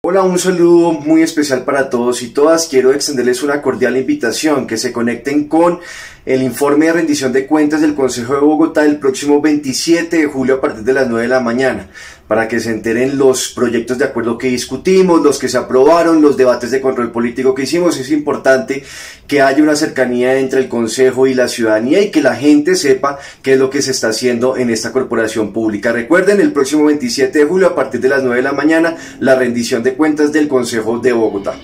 Hola, un saludo muy especial para todos y todas. Quiero extenderles una cordial invitación que se conecten con el informe de rendición de cuentas del Consejo de Bogotá el próximo 27 de julio a partir de las 9 de la mañana, para que se enteren los proyectos de acuerdo que discutimos, los que se aprobaron, los debates de control político que hicimos. Es importante que haya una cercanía entre el Consejo y la ciudadanía y que la gente sepa qué es lo que se está haciendo en esta corporación pública. Recuerden, el próximo 27 de julio a partir de las 9 de la mañana, la rendición de cuentas del Consejo de Bogotá.